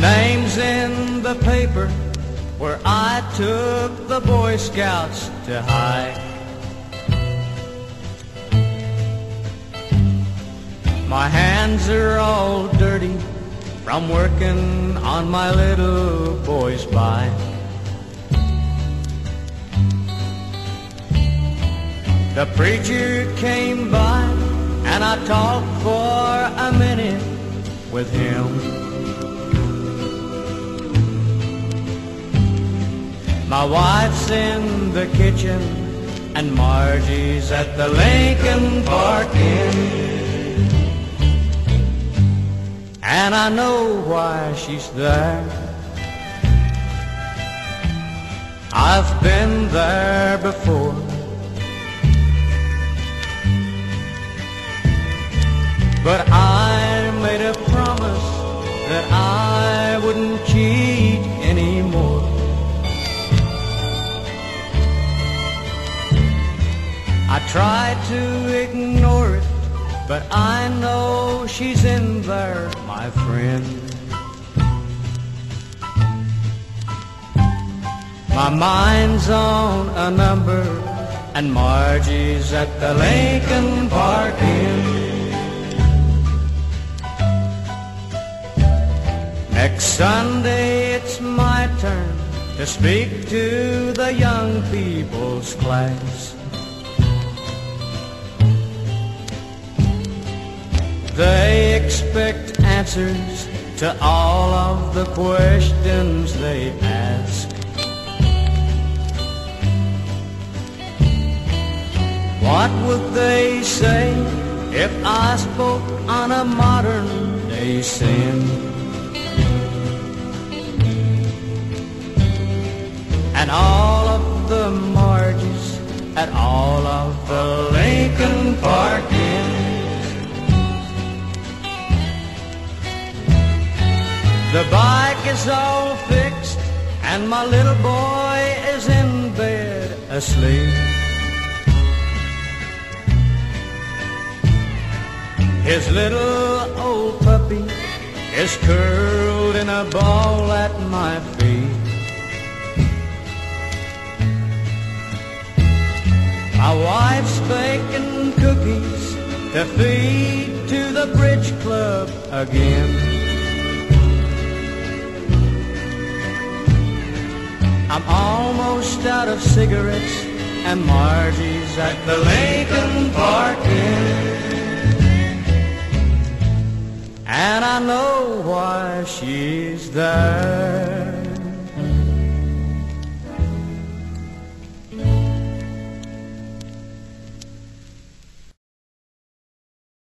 name's in the paper where I took the Boy Scouts to hike. My hands are all dirty from working on my little boy's bike. The preacher came by and I talked for a minute with him. My wife's in the kitchen and Margie's at the Lincoln Park Inn. And I know why she's there. I've been there before. But I I tried to ignore it, but I know she's in there, my friend. My mind's on a number, and Margie's at the Lincoln Park Inn. Next Sunday it's my turn to speak to the young people's class. Expect answers to all of the questions they ask. What would they say if I spoke on a modern day sin? And all of the Margies at all of the The bike is all fixed and my little boy is in bed asleep. His little old puppy is curled in a ball at my feet. My wife's baking cookies to feed to the bridge club again. I'm almost out of cigarettes and Margie's at the Lincoln Park Inn. And I know why she's there.